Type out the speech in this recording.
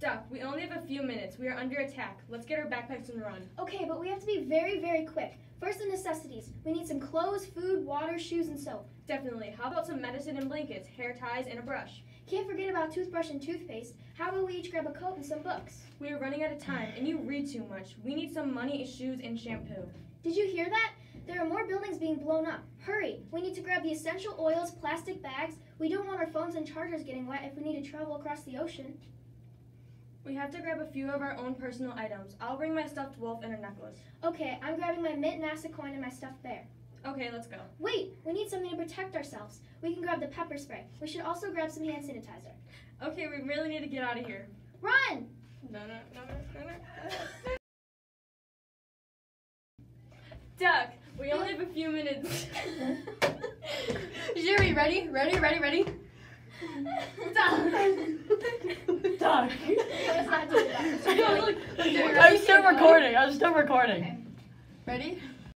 Duck, we only have a few minutes. We are under attack. Let's get our backpacks and run. Okay, but we have to be very, very quick. First, the necessities. We need some clothes, food, water, shoes, and soap. Definitely. How about some medicine and blankets, hair ties, and a brush? Can't forget about toothbrush and toothpaste. How about we each grab a coat and some books? We are running out of time, and you read too much. We need some money, shoes, and shampoo. Did you hear that? There are more buildings being blown up. Hurry! We need to grab the essential oils, plastic bags. We don't want our phones and chargers getting wet if we need to travel across the ocean. We have to grab a few of our own personal items. I'll bring my stuffed wolf and a necklace. Okay, I'm grabbing my mint NASA coin and my stuffed bear. Okay, let's go. Wait, we need something to protect ourselves. We can grab the pepper spray. We should also grab some hand sanitizer. Okay, we really need to get out of here. Run! No, no, no, no, no, no. Duck, we only have a few minutes. Jerry, ready? Ready? Ready? Ready? Duck. Duck. Let's not do that. I'm still recording. I'm still recording. Ready?